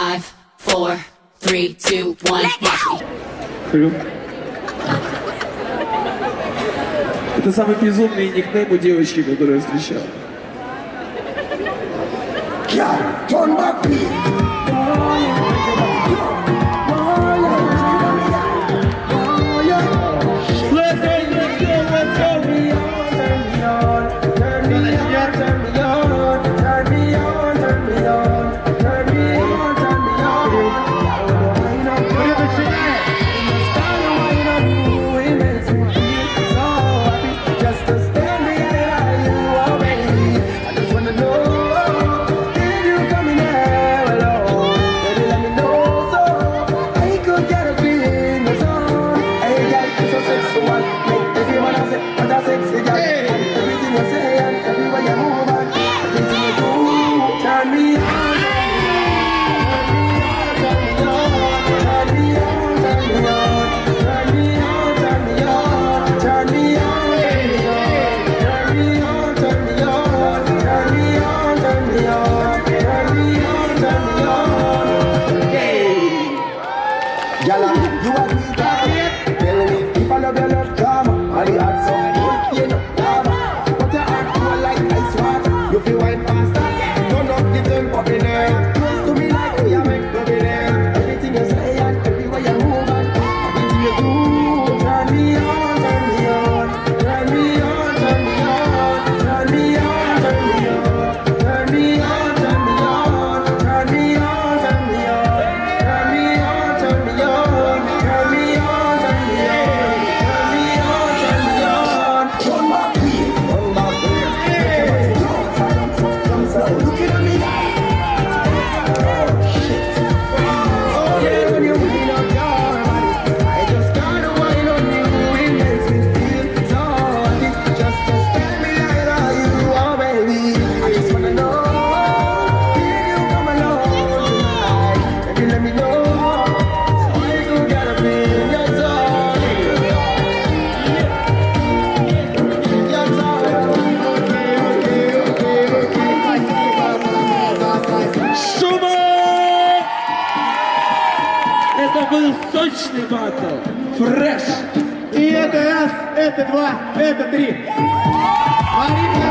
Five, four, three, two, one. Это самый безумный никнейм у девочки, которую я встречал. Yeah, turn my beat. Y'all, you and me, tell me if I love you. Look at был сочный батл. Фреш. И это раз, это два, это три. Марина